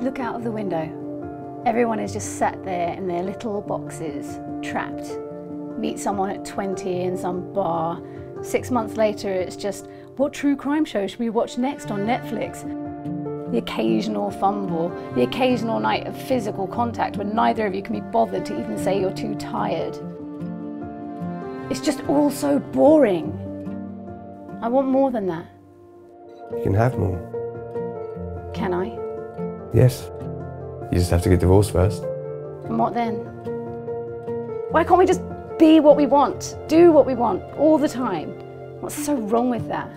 Look out of the window. Everyone is just sat there in their little boxes, trapped. Meet someone at 20 in some bar. Six months later, it's just, what true crime show should we watch next on Netflix? The occasional fumble, the occasional night of physical contact when neither of you can be bothered to even say you're too tired. It's just all so boring. I want more than that. You can have more. Yes. You just have to get divorced first. And what then? Why can't we just be what we want, do what we want all the time? What's so wrong with that?